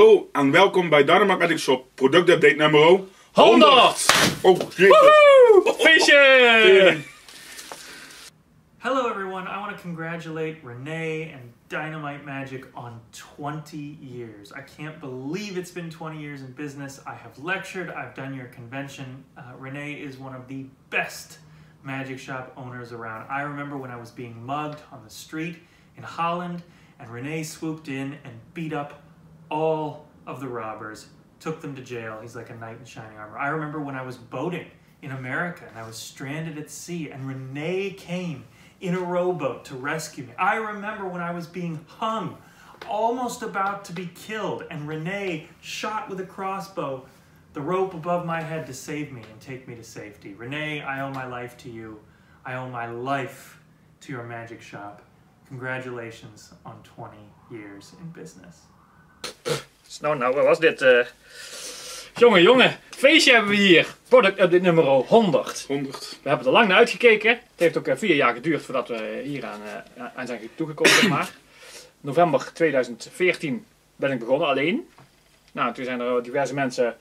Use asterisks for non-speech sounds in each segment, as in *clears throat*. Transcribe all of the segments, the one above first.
Hallo en welkom bij Dynamite Magic Shop productupdate nummer 100! Oh, jezus. Woehoe! Feestje! Hello, everyone. I want to congratulate Renee and Dynamite Magic on 20 years. I can't believe it's been 20 years in business. I have lectured, I've done your convention. Uh, Renee is one of the best magic shop owners around. I remember when I was being mugged on the street in Holland, and Renee swooped in and beat up all of the robbers, took them to jail. He's like a knight in shining armor. I remember when I was boating in America and I was stranded at sea, and Renee came in a rowboat to rescue me. I remember when I was being hung, almost about to be killed, and Renee shot with a crossbow the rope above my head to save me and take me to safety. Renee, I owe my life to you. I owe my life to your magic shop. Congratulations on 20 years in business. Nou, nou, wat was dit? eh Jongen, jongen, feestje hebben we hier. Product update nummer 100. 100. We hebben er lang naar uitgekeken. Het heeft ook eh, vier jaar geduurd voordat we hier aan, eh, aan zijn toegekomen, zeg maar. *clears throat* November 2014 ben ik begonnen, alleen. Nou, toen zijn er diverse mensen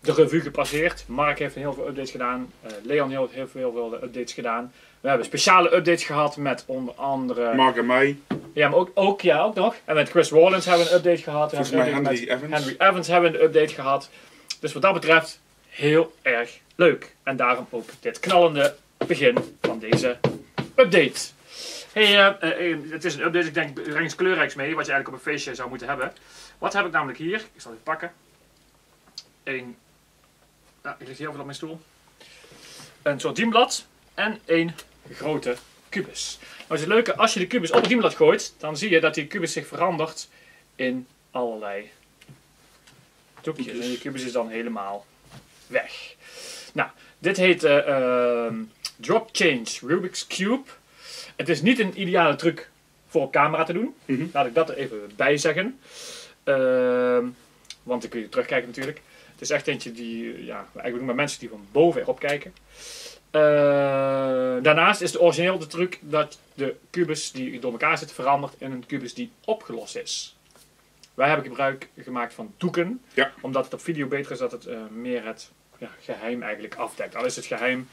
de revue gepasseerd. Mark heeft heel veel updates gedaan. Leon heeft heel veel, heel veel updates gedaan. We hebben speciale updates gehad met onder andere... Mark en mij. Ja, maar ook, ook, ja, ook nog. En met Chris Rollins hebben we een update gehad. Volgens mij Henry met Evans. Henry Evans hebben we een update gehad. Dus wat dat betreft heel erg leuk. En daarom ook dit knallende begin van deze update. Hey, eh, eh, het is een update, ik denk, iets kleurrijks mee, wat je eigenlijk op een feestje zou moeten hebben. Wat heb ik namelijk hier? Ik zal het pakken. Een, nou, ik ligt hier over op mijn stoel. Een soort dienblad en een grote kubus. Nou is het leuke, als je de kubus op het dienblad gooit, dan zie je dat die kubus zich verandert in allerlei toekjes. En die kubus is dan helemaal weg. Nou, dit heet ehm, Drop Change Rubik's Cube. Het is niet een ideale truc voor op camera te doen. Mhm. Laat ik dat er even bij zeggen. Ehm, want dan kun je terugkijken natuurlijk. Het is echt eentje die, ja, eigenlijk doen maar mensen die van boven erop kijken. Eh, daarnaast is de origineel de truc dat de kubus die door elkaar zit verandert in een kubus die opgelost is. Wij hebben gebruik gemaakt van doeken, Ja. omdat het op video beter is dat het eh, meer het ja, geheim eigenlijk afdekt. Al is het geheim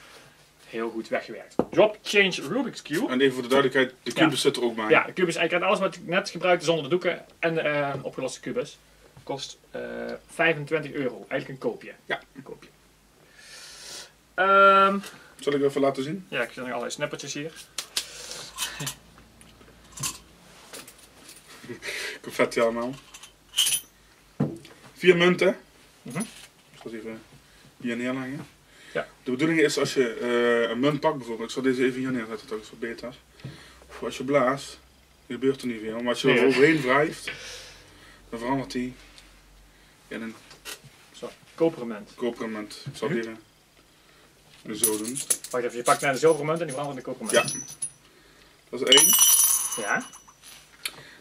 heel goed weggewerkt. Drop Change Rubik's Cube. En even voor de duidelijkheid, de kubus zit er ook bij. Ja, de kubus eigenlijk alles wat ik net gebruikte zonder de doeken en een opgeloste kubus. Kost eh 25 euro. Eigenlijk een koopje. Ja. Een koopje. Ehm, Zal ik even laten zien? ja, ik zie nog allerlei snappertjes hier. *laughs* Confetti allemaal. Vier munten. Mhm. Ik zal ze even hier neerleggen. Ja. De bedoeling is als je eh, een munt pakt bijvoorbeeld, ik zal deze even hier neerzetten, dat is wat beter. Of Als je blaast, gebeurt er niet veel, maar als je er overheen wrijft, dan verandert die in een Zo, koperen munt. koperen munt. Ik zal het zo doen. Wacht even, je pakt naar de zilveren munt en die verandert in een koperen munt. Ja. Dat is één. Ja.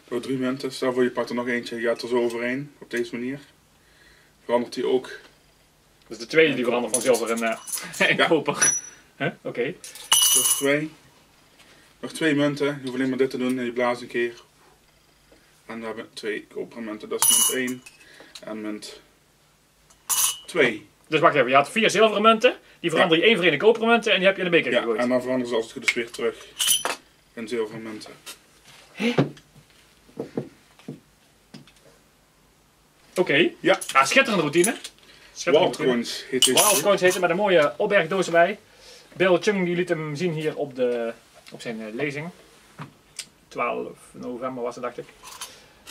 Door drie munten. Stel voor je pakt er nog eentje, je gaat er zo overheen, op deze manier. Verandert die ook. Dus de tweede die verandert van zilver en, eh *laughs* en Ja. koper. Huh? Oké. Dat is twee. Nog twee munten. Je hoeft alleen maar dit te doen en je blaast een keer. En we hebben twee koperen munten. Dat is munt 1 en munt 2. Dus wacht even, je had vier zilveren munten. Die verander je één voor één in koperen munten en die heb je in de beker Ja, gegooid. en dan veranderen ze als het goed is weer terug in zilveren munten. Oké. Ja. Ah, schitterende routine. Wildcoins heet deze. Wildcoins heet het met een mooie opbergdoos erbij. Bill Chung die liet hem zien hier op, de, op zijn eh, lezing. 12 november was het, dacht ik.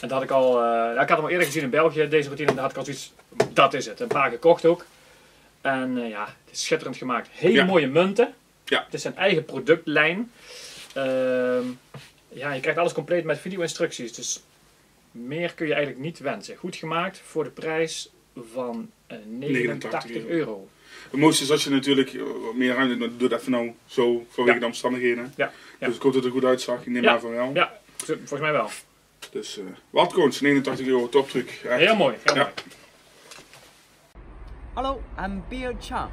En dat had ik al, eh, ik had hem al eerder gezien in België, deze routine. En daar had ik al zoiets, dat is het. Een paar gekocht ook. En eh, ja, het is schitterend gemaakt. Hele Ja. mooie munten. Ja. Het is zijn eigen productlijn. Ehm, ja, je krijgt alles compleet met video-instructies. Dus meer kun je eigenlijk niet wensen. Goed gemaakt voor de prijs van eh, 89 89 euro. Het mooiste is als je natuurlijk eh, wat meer ruimte doet. Doe even nou zo vanwege Ja. de omstandigheden. Ja, ja. Dus ik hoop dat het er goed uitzag. Ik neem maar van wel. Ja, volgens mij wel. Dus eh Wildcoins, 89 euro, toptruc. Echt. Heel mooi, heel Ja. mooi. Hello, I'm Bill Chang.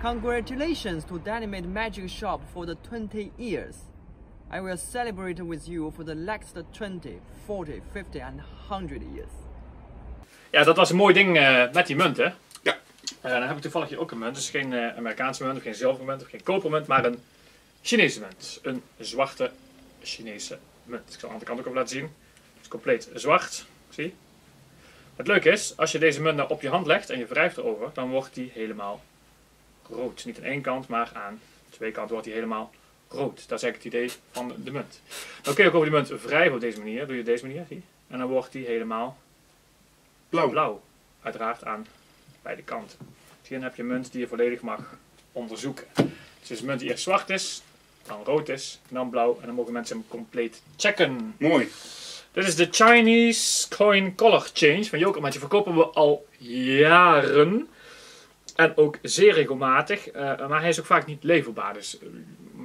Congratulations to Dynamite Magic Shop for the 20 years. I will celebrate with you for the next 20, 40, 50 and 100 years. Ja, dat was een mooi ding eh, met die munt, hè? Ja. Eh, dan heb ik toevallig hier ook een munt. Dus geen eh, Amerikaanse munt, of geen zilvermunt, of geen kopermunt, maar een Chinese munt. Een zwarte Chinese munt. Ik zal aan de andere kant ook even laten zien. Het is compleet zwart. Zie je? Het leuke is, als je deze munt nou op je hand legt en je wrijft erover, dan wordt die helemaal rood. Niet aan één kant, maar aan twee kanten wordt die helemaal rood. Dat is eigenlijk het idee van de munt. Dan kun je ook over die munt wrijven op deze manier. Doe je deze manier, zie je? En dan wordt die helemaal Blauw. blauw. Uiteraard aan beide kanten. Zie dan heb je een munt die je volledig mag onderzoeken. Dus is een munt die eerst zwart is, dan rood is, dan blauw. En dan mogen mensen hem compleet checken. Mooi. Dit is de Chinese Coin Color Change van Joker. Maar die verkopen we al jaren. En ook zeer regelmatig. Eh, maar hij is ook vaak niet leverbaar. Dus eh,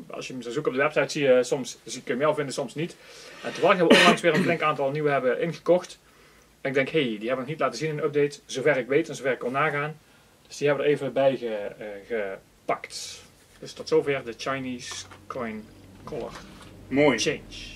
als je hem zou zoeken op de website, zie je soms zie, je hem wel vinden, soms niet. En toevallig hebben we onlangs weer een flink aantal nieuwe hebben ingekocht. En ik denk, hé, hey, die hebben we nog niet laten zien in een update. Zover ik weet en zover ik kon nagaan. Dus die hebben we er even bij ge- eh, gepakt. Dus tot zover de Chinese Coin Color Mooi. Change.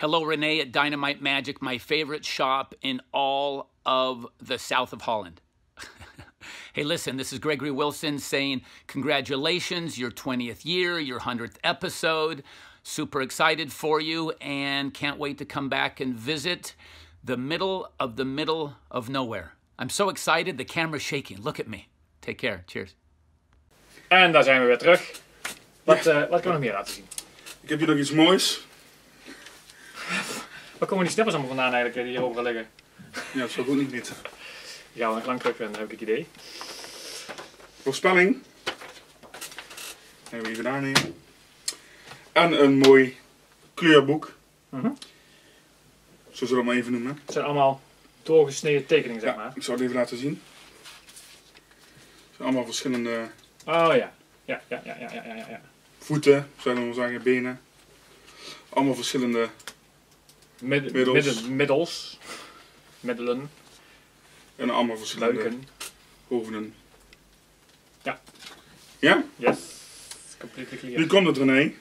Hello, Renee at Dynamite Magic, my favorite shop in all of the south of Holland. *laughs* hey, listen, this is Gregory Wilson saying congratulations, your 20th year, your 100th episode. Super excited for you and can't wait to come back and visit the middle of the middle of nowhere. I'm so excited, the camera's shaking. Look at me. Take care. Cheers. En daar zijn we weer terug. Wat, eh, wat kunnen we nog meer laten zien? Ik heb hier nog iets moois. Waar komen die snippers allemaal vandaan eigenlijk die hier overal liggen? Ja, ik ook niet. Die we een klank terug vinden, heb ik het idee. Voorspelling. Hebben we hier gedaan hier. En een mooi kleurboek. Mhm. Zo zullen we het maar even noemen. Het zijn allemaal doorgesneden tekeningen, zeg Ja, maar. ik zal het even laten zien. Het zijn allemaal verschillende Oh ja. Ja, ja, ja, ja, ja, ja, ja. voeten, zouden we zeggen, benen. Allemaal verschillende. Mid Middels. middels. Middelen. En allemaal verschillende Luiken. hoofden. Ja. Ja? Yes. Completely Nu clear. komt het René.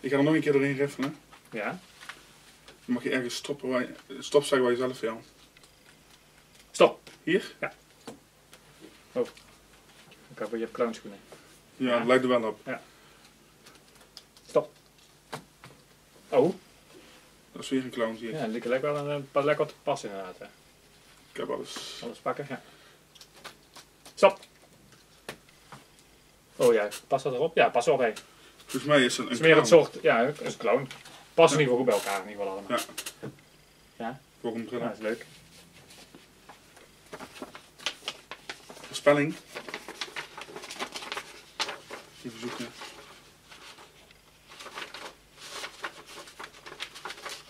Ik ga er nog een keer doorheen riffelen. Ja. Dan mag je ergens stoppen waar je, stop zeggen waar je zelf wil. Stop. Hier? Ik heb, je hebt clownschoenen. Ja, Ja. dat lijkt er wel op. Stop. Oh. Dat is weer een clown, zie ik. Ja, die lijkt wel een, een, pas lekker te passen inderdaad. Hè. Ik heb alles. Alles pakken, ja. Stop. Oh ja, past dat erop? Ja, pas erop hé. Volgens mij is het een Het is meer clown. een soort, ja, het is een clown. Past in ieder geval goed bij elkaar in ieder geval allemaal. Ja. Voor een bril. Ja, dat is leuk. Voorspelling. Even zoeken.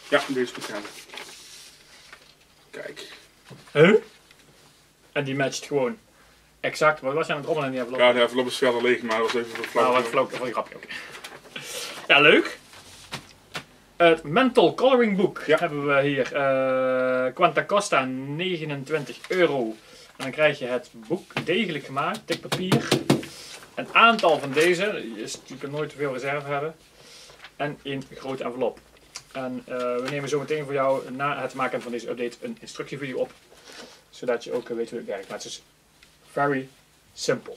Ja, deze moet gaan. Kijk. Huh? En die matcht gewoon exact. Wat was je aan het rommelen in die envelop? Ja, de envelop is verder leeg, maar dat was even voor Nou, flauw. wat flauw, wat een grapje, oké. Ja, leuk. Het Mental Coloring Book Ja. hebben we hier. Eh Quanta Costa, 29 euro. En dan krijg je het boek degelijk gemaakt, dik papier. Een aantal van deze, je, je kunt nooit te veel reserve hebben. En een grote envelop. En eh, we nemen zo meteen voor jou na het maken van deze update een instructievideo op. Zodat je ook weet hoe het werkt. Maar het is very simple.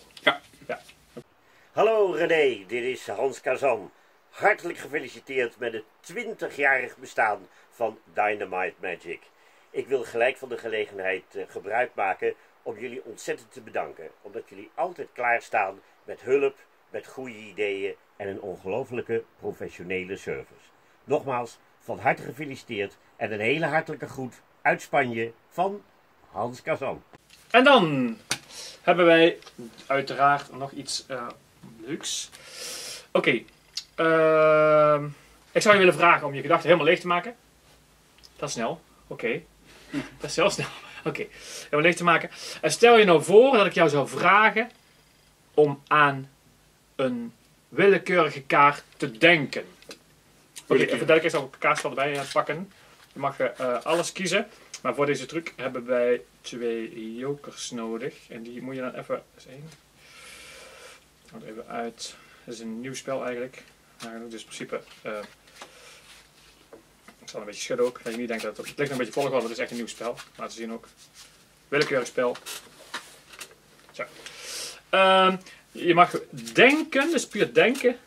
Hallo René, dit is Hans Kazan. Hartelijk gefeliciteerd met het 20-jarig bestaan van Dynamite Magic. Ik wil gelijk van de gelegenheid eh, gebruik maken om jullie ontzettend te bedanken. Omdat jullie altijd klaarstaan met hulp, met goede ideeën en een ongelofelijke professionele service. Nogmaals, van harte gefeliciteerd en een hele hartelijke groet uit Spanje van Hans Kazan. En dan hebben wij uiteraard nog iets eh, leuks. Oké. ehm, ik zou je willen vragen om je gedachten helemaal leeg te maken. Dat is snel. Oké. Dat is heel snel. *laughs* Oké. Helemaal leeg te maken. En stel je nou voor dat ik jou zou vragen om aan een willekeurige kaart te denken. Oké, Willekeurig. even dat ik erbij pakken. Je mag eh, alles kiezen. Maar voor deze truc hebben wij twee jokers nodig. En die moet je dan even... eens één. Even uit. Het is een nieuw spel eigenlijk. Nou, dus in principe... eh, zal een beetje schudden ook. Dat je niet denkt dat het, het ligt nog een beetje volgorde, het is echt een nieuw spel. Laten we zien ook. Willekeurig spel. Zo. Ehm, je mag denken, dus puur denken,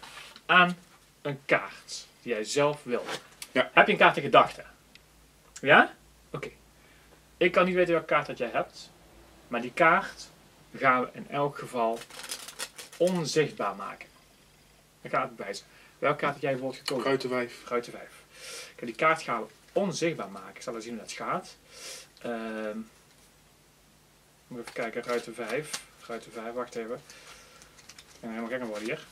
aan een kaart die jij zelf wil. Ja. Heb je een kaart in gedachten? Ja? Oké. Ik kan niet weten welke kaart dat jij hebt, maar die kaart gaan we in elk geval onzichtbaar maken. Ik ga het bewijzen. Welke kaart heb jij bijvoorbeeld gekozen? Ruiten 5. Ruiten 5. Kijk, die kaart gaan we onzichtbaar maken. Ik zal even zien hoe dat gaat. Ehm moet even kijken, ruiten 5. Ruiten 5, wacht even. Ik ben helemaal gek aan worden hier.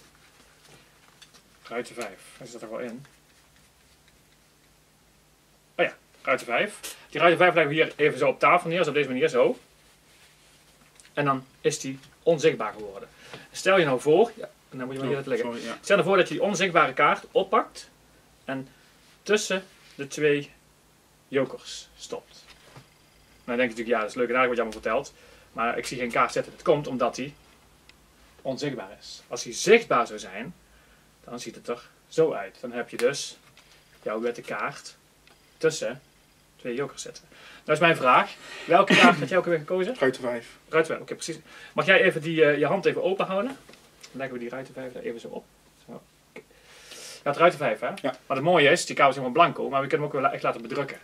Ruiten 5. Hij zit er wel in. Oh ja, ruiten 5. Die ruiten 5 leggen we hier even zo op tafel neer, zo op deze manier zo. En dan is die onzichtbaar geworden. Stel je nou voor, ja, en dan moet je maar hier Oh, liggen. sorry, ja. Stel je voor dat je die onzichtbare kaart oppakt en tussen de twee jokers stopt. Nou, dan denk je natuurlijk, ja, dat is leuk en aardig wat je allemaal vertelt. Maar ik zie geen kaart zitten. Het komt omdat hij onzichtbaar is. Als hij zichtbaar zou zijn, dan ziet het er zo uit. Dan heb je dus jouw witte kaart tussen twee jokers zitten. Nou is mijn vraag, welke kaart had jij ook weer gekozen? Ruiten 5. Ruiten 5, oké precies. Mag jij even die, eh, je hand even open houden? Dan leggen we die ruiten 5 daar even zo op. Zo. Oké. Ja, het ruiten 5 hè? Ja. Maar het mooie is, die kaart is helemaal blanco, maar we kunnen hem ook wel echt laten bedrukken.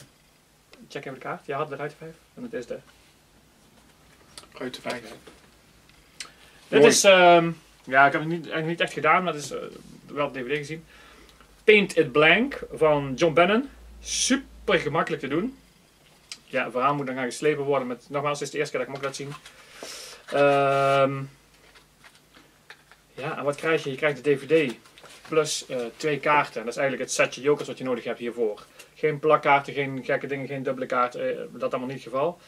Check even de kaart. Jij had de ruiten 5 en het is de Ruiten 5. Dit Mooi. is, ehm, ja, ik heb het niet, eigenlijk niet echt gedaan, maar het is eh, wel op DVD gezien. Paint It Blank van John Bannon. Super gemakkelijk te doen. Ja, het verhaal moet dan gaan geslepen worden met, nogmaals, het is de eerste keer dat ik hem ook laat zien. Ehm, ja, en wat krijg je? Je krijgt de DVD plus eh, twee kaarten. Dat is eigenlijk het setje jokers wat je nodig hebt hiervoor. Geen plakkaarten, geen gekke dingen, geen dubbele kaart. eh, dat allemaal niet het geval.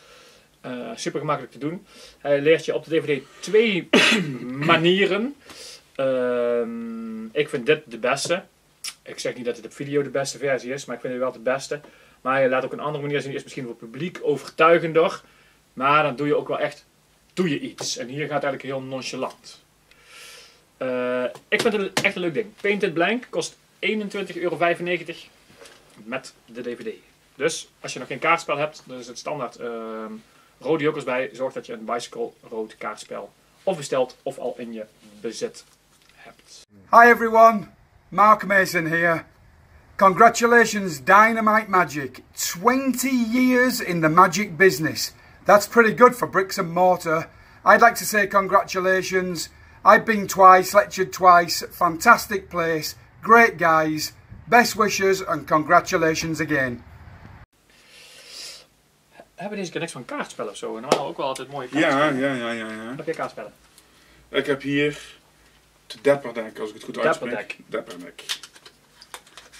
Eh, super gemakkelijk te doen. Hij leert je op de DVD twee *coughs* manieren. Ehm, ik vind dit de beste. Ik zeg niet dat het op video de beste versie is, maar ik vind het wel de beste. Maar hij laat ook een andere manier zien. Is misschien voor het publiek overtuigender. Maar dan doe je ook wel echt doe je iets. En hier gaat het eigenlijk heel nonchalant. Eh, ik vind het echt een leuk ding. Painted Blank kost 21,95 euro met de DVD. Dus als je nog geen kaartspel hebt, dan is het standaard ehm, rode jokers bij. Zorg dat je een bicycle rood kaartspel of bestelt of al in je bezit hebt. Hi everyone, Mark Mason here. Congratulations, Dynamite Magic. 20 years in the magic business. That's pretty good for bricks and mortar. I'd like to say congratulations. I've been twice, lectured twice. Fantastic place, great guys. Best wishes and congratulations again. Hebben deze keer niks van kaartspellen of zo? Normaal ook wel altijd mooie Ja, kaartspellen. ja, ja, ja, ja. Heb je kaartspellen? Ik heb hier de Dapperdeck, als ik het goed uitspreek. Dapperdeck.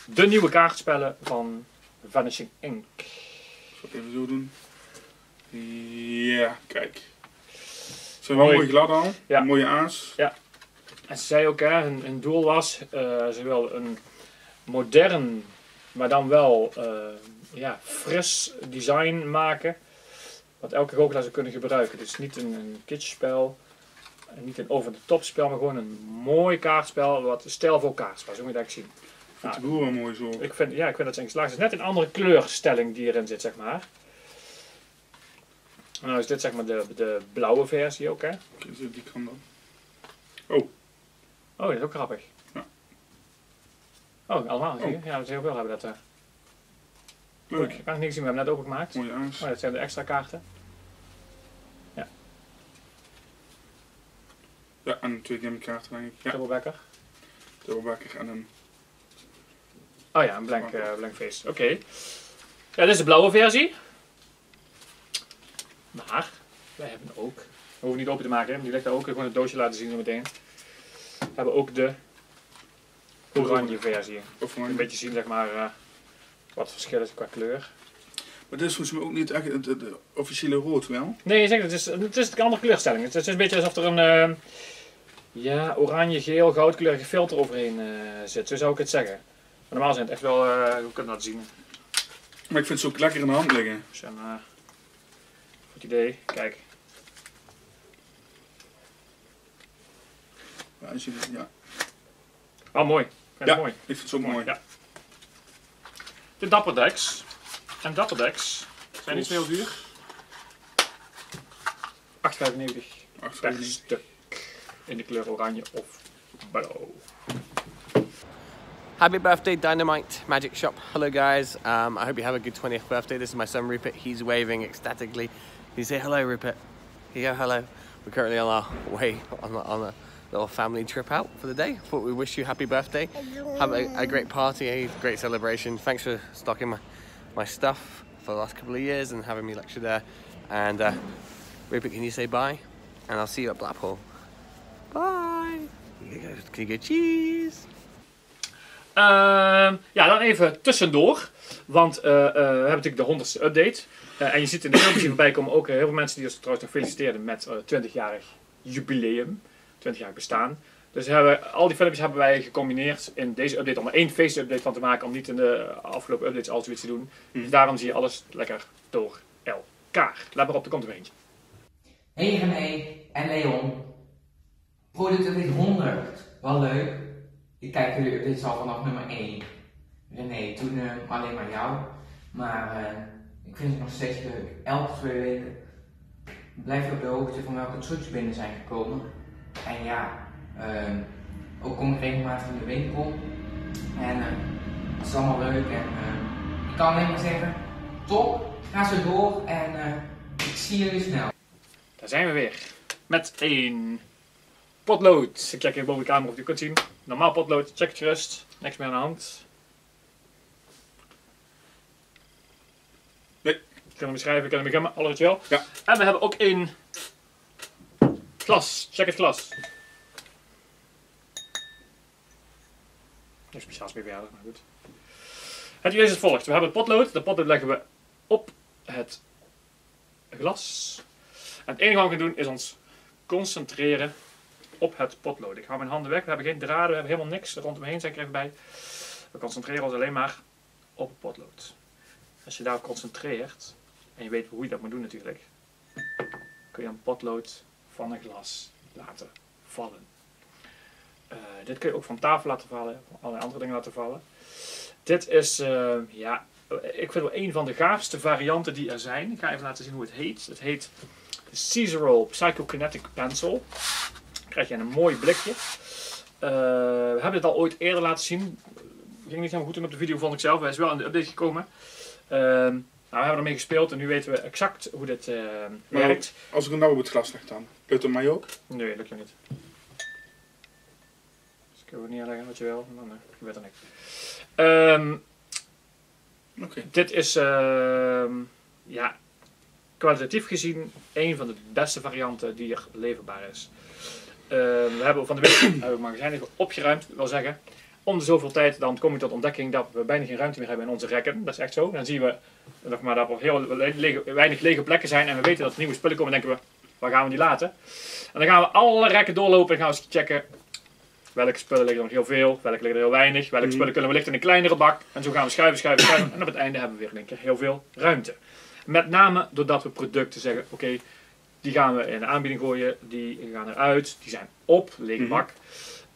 De nieuwe kaartspellen van Vanishing Ink. Zal ik even zo doen. Ja, kijk. Ze zijn wel Mooi. mooi glad al. Ja. Een mooie aas. En ze zei ook, hè, hun, hun doel was, eh, ze wil een modern, maar dan wel eh, ja, fris design maken. Wat elke goochelaar zou kunnen gebruiken. Dus niet een, een kitschspel, niet een over-de-top spel, maar gewoon een mooi kaartspel. Wat stijlvol kaartspel, zo moet je dat zien. Ik vind de wel mooi zo. Ik vind, ja, ik vind dat in geslaagd is. Net een andere kleurstelling die erin zit, zeg maar. Nou is dit zeg maar de, de blauwe versie ook, hè. Oké, zo die kan dan. Oh, dat is ook grappig. Ja. Oh, allemaal, zie je? Oh. Ja, dat is heel veel hebben dat. eh. Leuk. Ik kan het niet zien, we hebben net opengemaakt. Mooie aas. Oh, dat zijn de extra kaarten. Ja, en twee gamekaarten denk ik. Ja, Dubbelbekker. dubbelbakker en een... Oh ja, een blank, eh, blank face. Oké. Ja, dit is de blauwe versie. Maar, wij hebben ook, we hoeven niet open te maken, hè, die ligt daar ook, gewoon het doosje laten zien zo meteen. We hebben ook de oranje versie. Of Een een beetje zien, zeg maar, eh, wat het verschil is qua kleur. Maar dit is volgens mij ook niet echt het, officiële rood wel. Nee, zeg, het is, het is een andere kleurstelling. Het is een beetje alsof er een eh, ja, oranje, geel, goudkleurige filter overheen eh, zit. Zo zou ik het zeggen. Maar normaal zijn het echt wel, eh hoe kan je dat zien? Maar ik vind het zo lekker in de hand liggen. Dus een eh, goed idee. Kijk, Ja, als je, ja. oh mooi. Ik vind Ja. het mooi. ik vind het zo mooi. Ja. de Dapper Decks. En Dapper Decks zijn niet zo heel duur. 8,95 per stuk. In de kleur oranje of blauw. Happy birthday, Dynamite Magic Shop. Hello, guys. Um, I hope you have a good 20th birthday. This is my son, Rupert. He's waving ecstatically. Can you say hello, Rupert? Here you go, hello. We're currently on our way on a, on a little family trip out for the day. But we wish you happy birthday. Have a, a great party, a great celebration. Thanks for stocking my, my stuff for the last couple of years and having me lecture there. And uh, Rupert, can you say bye? And I'll see you at Blackpool. Bye. Go cheese? Ehm, ja, dan even tussendoor. Want eh, eh, we hebben natuurlijk de 100ste update. Eh, en je ziet in de filmpjes voorbij komen ook heel veel mensen die ons trouwens nog feliciteerden met eh 20-jarig jubileum. 20-jarig bestaan. Dus hebben, al die filmpjes hebben wij gecombineerd in deze update om er één feestupdate van te maken. Om niet in de afgelopen updates al zoiets te doen. Dus daarom zie je alles lekker door elkaar. Let maar op, er komt er eentje. Hey René en Leon. Product update 100. Wel leuk. Ik kijk jullie updates al vanaf nummer 1. René, toen eh, alleen maar jou. Maar eh, ik vind het nog steeds leuk. Elke twee weken blijf je op de hoogte van welke trucs binnen zijn gekomen. En ja, ehm, ook kom ik regelmatig in de winkel. En eh, het is allemaal leuk. En ik kan alleen maar zeggen, top, ga zo door en ik zie jullie snel. Daar zijn we weer. Met één potlood. Ik check even boven de camera of je kunt zien. Normaal potlood, check het gerust. Niks meer aan de hand. Nee. Ik kan hem beschrijven, ik kan hem beginnen, alles wel. Ja. En we hebben ook één glas. Check het glas. Niks speciaals meer verder, maar goed. Het idee is het volgt. We hebben het potlood. De potlood leggen we op het glas. En het enige wat we gaan doen is ons concentreren op het potlood. Ik hou mijn handen weg. We hebben geen draden, we hebben helemaal niks rondomheen, zeg ik bij. We concentreren ons alleen maar op het potlood. Als je daarop concentreert, en je weet hoe je dat moet doen natuurlijk, kun je een potlood van een glas laten vallen. Eh, dit kun je ook van tafel laten vallen, allerlei andere dingen laten vallen. Dit is, eh, ja, ik vind wel een van de gaafste varianten die er zijn. Ik ga even laten zien hoe het heet. Het heet Caesarol Psychokinetic Pencil. Krijg je een mooi blikje. Eh, we hebben het al ooit eerder laten zien. Ging niet helemaal goed in op de video, vond ik zelf. Hij is wel in de update gekomen. Ehm, nou, we hebben ermee gespeeld en nu weten we exact hoe dit eh, werkt. als ik hem nou op het glas leg dan, lukt het mij ook? Nee, lukt je niet. Dus ik wil het neerleggen wat je wil, dan eh, gebeurt er niks. Ehm, dit is, ehm, ja, kwalitatief gezien een van de beste varianten die er leverbaar is. Ehm, we hebben van de week *clears throat* hebben we het magazijn even opgeruimd, wil zeggen. Om de zoveel tijd dan kom je tot ontdekking dat we bijna geen ruimte meer hebben in onze rekken. Dat is echt zo. Dan zien we nog maar dat er heel lege- weinig lege plekken zijn en we weten dat er nieuwe spullen komen. Dan denken we, waar gaan we die laten? En dan gaan we alle rekken doorlopen en gaan we eens checken welke spullen liggen er nog heel veel, welke liggen er heel weinig, welke Mhm. spullen kunnen we lichten in een kleinere bak. En zo gaan we schuiven, schuiven, schuiven. En op het einde hebben we weer één keer heel veel ruimte. Met name doordat we producten zeggen, oké, die gaan we in de aanbieding gooien, die gaan eruit, die zijn op, lege Mhm. bak.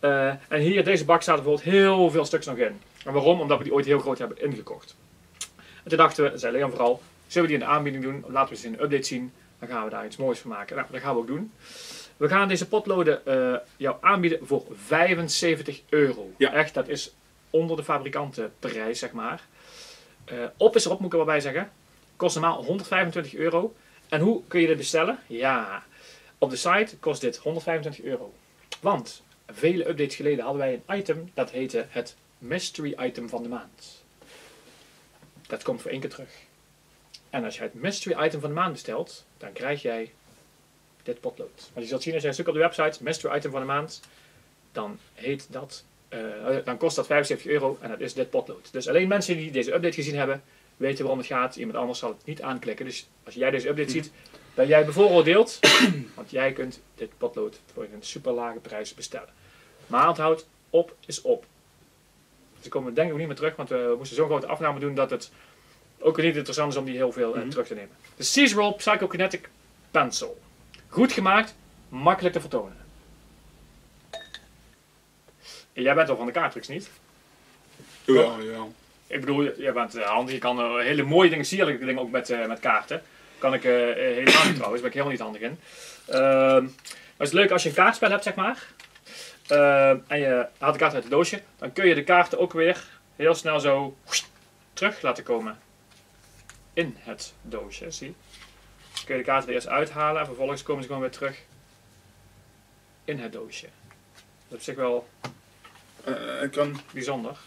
Eh, en hier, deze bak staat bijvoorbeeld heel veel stuks nog in. En waarom? Omdat we die ooit heel groot hebben ingekocht. En toen dachten we, zei Leon vooral, zullen we die in de aanbieding doen? Laten we ze in een update zien. Dan gaan we daar iets moois van maken. Nou, dat gaan we ook doen. We gaan deze potloden eh, jou aanbieden voor 75 euro. Ja. Echt, dat is onder de fabrikantenprijs, zeg maar. Eh, op is erop, moet ik er wel bij zeggen. Kost normaal 125 euro. En hoe kun je dit bestellen? Ja, op de site kost dit 125 euro. Want vele updates geleden hadden wij een item dat heette het mystery item van de maand. Dat komt voor één keer terug. En als je het mystery item van de maand bestelt, dan krijg jij dit potlood. Want je zult zien als je een stuk op de website, mystery item van de maand, dan heet dat, eh, dan kost dat 75 euro en dat is dit potlood. Dus alleen mensen die deze update gezien hebben, weten waarom het gaat. Iemand anders zal het niet aanklikken. Dus als jij deze update ziet, ben jij bevooroordeeld. *clears throat* want jij kunt dit potlood voor een super lage prijs bestellen. Maar onthoud, op is op. Dus komen we denk ik ook niet meer terug, want we moesten zo'n grote afname doen dat het ook weer niet interessant is om die heel veel eh, Mhm. terug te nemen. De Caesarol Psychokinetic Pencil. Goed gemaakt, makkelijk te vertonen. Jij bent al van de kaarttrucs niet? Jawel, jawel. Ik bedoel, je bent eh, handig, je kan eh, hele mooie dingen, sierlijke dingen ook met, eh, met kaarten. Kan ik helemaal niet *clears throat* trouwens, ben ik helemaal niet handig in. Ehm, maar het is leuk als je een kaartspel hebt, zeg maar. Ehm, en je haalt de kaart uit het doosje, dan kun je de kaarten ook weer heel snel zo terug laten komen in het doosje. Zie? Dan kun je de kaarten er eerst uithalen en vervolgens komen ze gewoon weer terug in het doosje. Dat is op zich wel Eh, ik kan, bijzonder.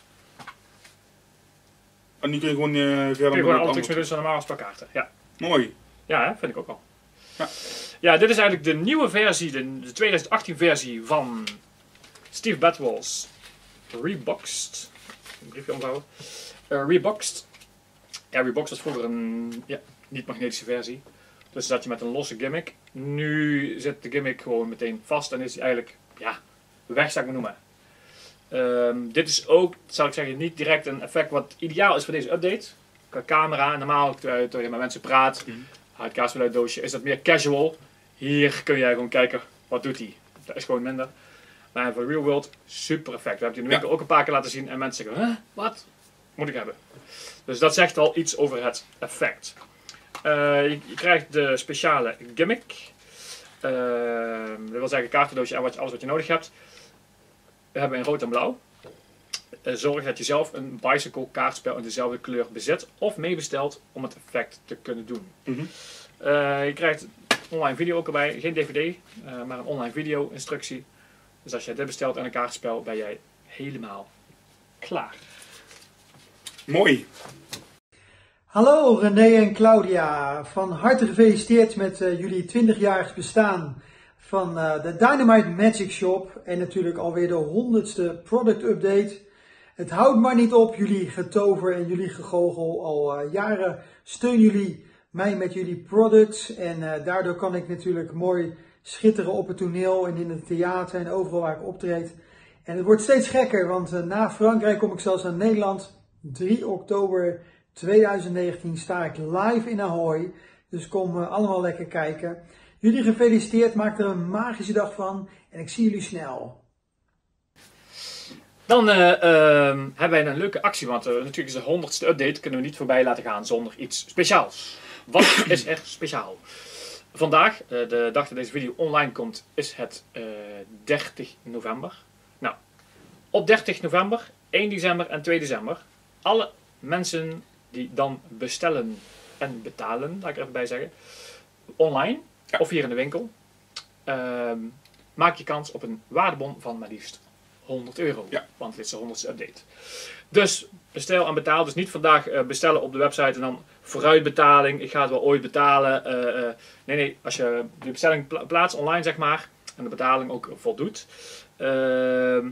En nu kun je gewoon eh, verder Kun je met gewoon alle trucs dan normaal als plakkaarten. Ja. Mooi. ja, hè, vind ik ook wel. Ja. Ja, dit is eigenlijk de nieuwe versie, de, de 2018 versie van Steve Batwalls Reboxed. Een briefje omhouden. Eh Reboxed. Ja, Reboxed was vroeger een ja, niet-magnetische versie. Dus zat je met een losse gimmick. Nu zit de gimmick gewoon meteen vast en is hij eigenlijk ja, weg, zou ik maar noemen. Ehm, dit is ook, zou ik zeggen, niet direct een effect wat ideaal is voor deze update. Qua camera, normaal terwijl je met mensen praat, haal het kaasspel uit het doosje, is dat meer casual. Hier kun jij gewoon kijken, wat doet hij? Dat is gewoon minder. Maar voor Real World, super effect. We hebben het in de winkel ook een paar keer laten zien en mensen zeggen, huh, wat moet ik hebben? Dus dat zegt al iets over het effect. Eh, je, je krijgt de speciale gimmick. Ehm, dat wil zeggen kaartendoosje en wat je, alles wat je nodig hebt. We hebben in rood en blauw. Eh, zorg dat je zelf een bicycle kaartspel in dezelfde kleur bezit of meebestelt om het effect te kunnen doen. Mhm. Eh, je krijgt online video ook erbij, geen dvd, eh, maar een online video instructie. Dus als jij dit bestelt en een kaartspel, ben jij helemaal klaar. Mooi. Hallo René en Claudia, van harte gefeliciteerd met eh, jullie 20-jarig bestaan van eh, de Dynamite Magic Shop en natuurlijk alweer de honderdste product update. Het houdt maar niet op, jullie getover en jullie gegogel. Al eh, jaren steunen jullie mij met jullie products en eh, daardoor kan ik natuurlijk mooi schitteren op het toneel en in het theater en overal waar ik optreed. En het wordt steeds gekker, want na Frankrijk kom ik zelfs naar Nederland. 3 oktober 2019 sta ik live in Ahoy. Dus kom allemaal lekker kijken. Jullie gefeliciteerd, maak er een magische dag van. En ik zie jullie snel. Dan eh, ehm, hebben wij een leuke actie, want eh, natuurlijk is de honderdste update, kunnen we niet voorbij laten gaan zonder iets speciaals. Wat *clears throat* is er speciaal? Vandaag, eh, de dag dat deze video online komt, is het eh 30 november. Nou, op 30 november, 1 december en 2 december, alle mensen die dan bestellen en betalen, laat ik er even bij zeggen, online of hier in de winkel, ehm, maak je kans op een waardebon van maar liefst 100 euro. Want dit is de 100ste update. Dus bestel en betaal. Dus niet vandaag eh, bestellen op de website en dan vooruitbetaling. Ik ga het wel ooit betalen. Eh, eh, nee, nee. Als je de bestelling pla- plaatst online, zeg maar. En de betaling ook voldoet. ehm,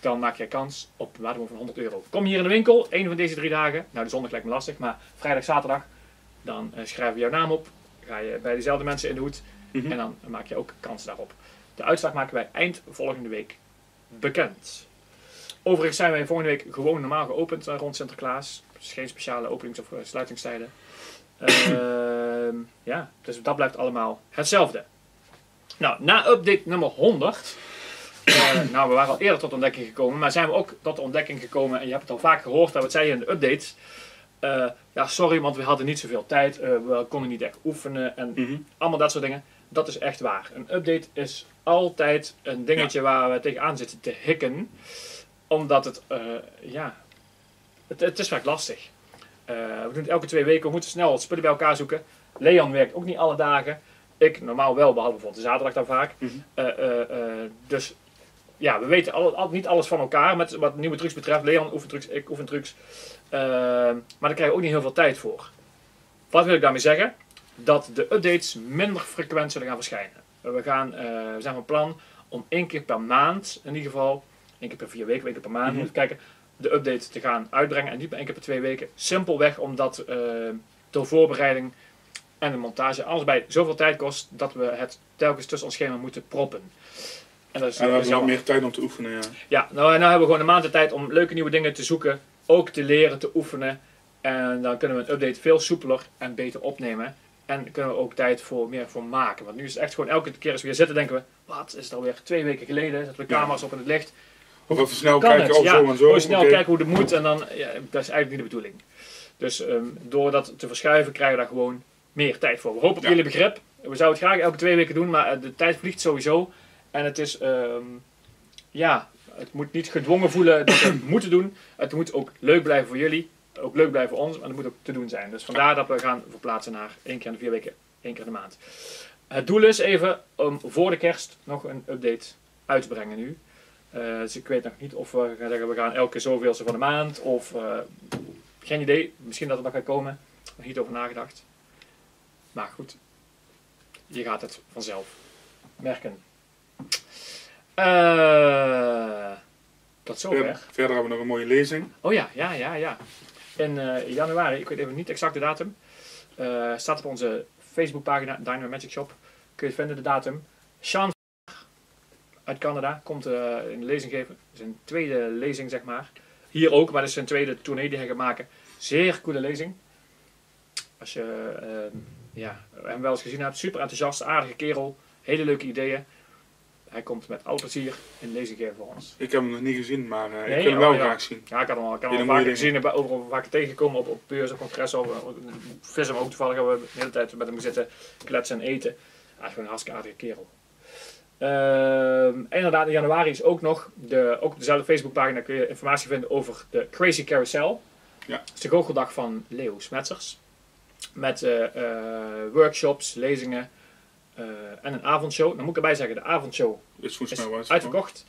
dan maak je kans op een waardebon van 100 euro. Kom hier in de winkel, een van deze drie dagen. Nou, de zondag lijkt me lastig, maar vrijdag, zaterdag. Dan schrijven we jouw naam op. Ga je bij dezelfde mensen in de hoed. En dan maak je ook kans daarop. De uitslag maken wij eind volgende week bekend. Overigens zijn wij volgende week gewoon normaal geopend eh, rond Sinterklaas. Dus geen speciale openings- of eh, sluitingstijden. *coughs* Ehm, ja, dus dat blijft allemaal hetzelfde. Nou, na update nummer 100. eh, *coughs* nou, we waren al eerder tot ontdekking gekomen, maar zijn we ook tot de ontdekking gekomen, en je hebt het al vaak gehoord, dat we het zeiden in de updates. Eh, ja, sorry, want we hadden niet zoveel tijd, eh, we konden niet echt oefenen en allemaal dat soort dingen. Dat is echt waar. Een update is altijd een dingetje waar we tegenaan zitten te hikken, omdat het, eh, ja, het, het is vaak lastig. We doen het elke twee weken, we moeten snel spullen bij elkaar zoeken. Leon werkt ook niet alle dagen. Ik normaal wel, behalve bijvoorbeeld de zaterdag dan vaak. Eh, dus ja, we weten al, al- niet alles van elkaar met wat nieuwe trucs betreft. Leon oefent trucs, ik oefen trucs. Eh, maar daar krijgen we ook niet heel veel tijd voor. Wat wil ik daarmee zeggen? Dat de updates minder frequent zullen gaan verschijnen. We, gaan, eh, we zijn van plan om één keer per maand, in ieder geval, één keer per vier weken, één keer per maand, moet kijken, de update te gaan uitbrengen. En niet maar één keer per twee weken. Simpelweg omdat eh de voorbereiding en de montage allebei zoveel tijd kost dat we het telkens tussen ons schema moeten proppen. En dat is, En we hebben jammer. meer tijd om te oefenen, ja. Ja, nou, nou hebben we gewoon een maand de tijd om leuke nieuwe dingen te zoeken, ook te leren, te oefenen. En dan kunnen we een update veel soepeler en beter opnemen. En kunnen we ook tijd voor meer voor maken. Want nu is het echt gewoon elke keer als we weer zitten, denken we: wat is het alweer twee weken geleden? Zetten we Ja. camera's op in het licht. Of even snel kan kijken, of Ja, zo en zo. gewoon snel kijken hoe het moet en dan, ja, dat is eigenlijk niet de bedoeling. Dus ehm, door dat te verschuiven krijgen we daar gewoon meer tijd voor. We hopen op jullie begrip. We zouden het graag elke twee weken doen, maar eh, de tijd vliegt sowieso. En het is, ehm, ja, het moet niet gedwongen voelen dat we het *coughs* moeten doen. Het moet ook leuk blijven voor jullie, ook leuk blijven voor ons, maar het moet ook te doen zijn. Dus vandaar dat we gaan verplaatsen naar één keer in de vier weken, één keer in de maand. Het doel is even om voor de kerst nog een update uit te brengen nu. Eh, dus ik weet nog niet of we gaan zeggen we gaan elke zoveelste van de maand of eh, geen idee. Misschien dat het nog gaat komen. Nog niet over nagedacht. Maar goed, je gaat het vanzelf merken. Eh tot zover. Verder, verder hebben we nog een mooie lezing. Oh ja, ja, ja, ja. In eh, januari, ik weet even niet exact de datum, eh, staat op onze Facebookpagina Dynamo Magic Shop. Kun je het vinden, de datum. Sean uit Canada komt een lezing geven. Zijn tweede lezing, zeg maar. Hier ook, maar dit is zijn tweede tournee die hij gaat maken. Zeer coole lezing. Als je ja, hem wel eens gezien hebt. Super enthousiast, aardige kerel. Hele leuke ideeën. Hij komt met alle plezier een lezing geven voor ons. Ik heb hem nog niet gezien, maar eh, ik wil hem wel oh, ja. graag zien. Ja, ik had hem al, ik had hem al vaker gezien. Ik ben overal vaker tegengekomen op, op beurzen, op congressen. Of, of, vis hem ook toevallig. Hebben we de hele tijd met hem zitten kletsen en eten. Hij is gewoon een hartstikke aardige kerel. En inderdaad, in januari is ook nog, de, ook op dezelfde Facebookpagina kun je informatie vinden over de Crazy Carousel. Ja. Dat is de goocheldag van Leo Smetsers. Met eh, eh, workshops, lezingen eh, en een avondshow. Dan moet ik erbij zeggen, de avondshow is was uitverkocht.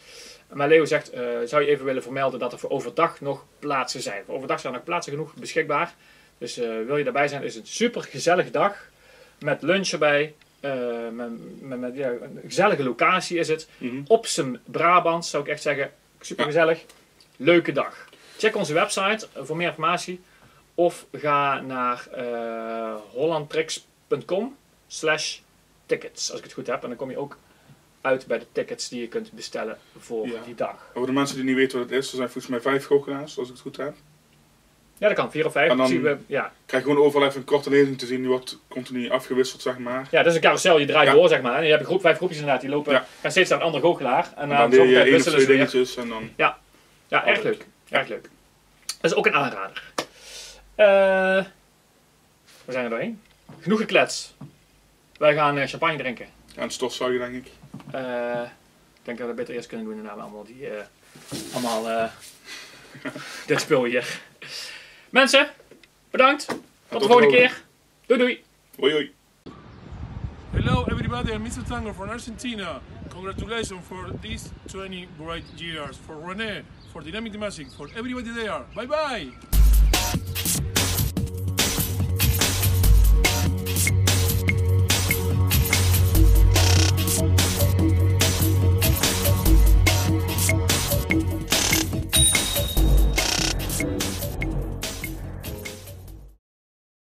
Maar Leo zegt, eh, zou je even willen vermelden dat er voor overdag nog plaatsen zijn. Voor overdag zijn er nog plaatsen genoeg beschikbaar. Dus eh, wil je daarbij zijn, is het een super gezellige dag. Met lunch erbij. met, met, met- ja, een gezellige locatie is het. Mhm. Op zijn Brabant zou ik echt zeggen, super gezellig. Leuke dag. Check onze website voor meer informatie. Of ga naar hollandtricks.com slash tickets. Als ik het goed heb. En dan kom je ook uit bij de tickets die je kunt bestellen voor Ja. die dag. Voor de mensen die niet weten wat het is, er zijn volgens mij vijf goochelaars, als ik het goed heb. Ja, dat kan. Vier of vijf. En dan- Zien we, ja. Krijg je gewoon overal even een korte lezing te zien, die wordt continu afgewisseld, zeg maar. ja, dat is een carousel. Je draait Ja. door, zeg maar. En je hebt een groep, vijf groepjes inderdaad. Die lopen, Ja. gaan steeds naar een andere goochelaar. En, En na dan je één of wisselen twee ze weer. dingetjes en dan... Ja, ja erg leuk. Erg leuk. Dat is ook een aanrader. Eh we zijn er doorheen. Genoeg geklets. Wij gaan eh, champagne drinken. Ja, een stofzuiger, denk ik. Eh, ik denk dat we beter eerst kunnen doen daarna we allemaal die... eh, allemaal eh, *laughs* dit spul hier. Mensen, bedankt. Tot de de volgende keer. Doei doei. Hoi hoi. Hello everybody, I'm Mr. Tango from Argentina. Congratulations for these 20 great years. For Rene, for Dynamic Magic, for everybody there. Bye bye!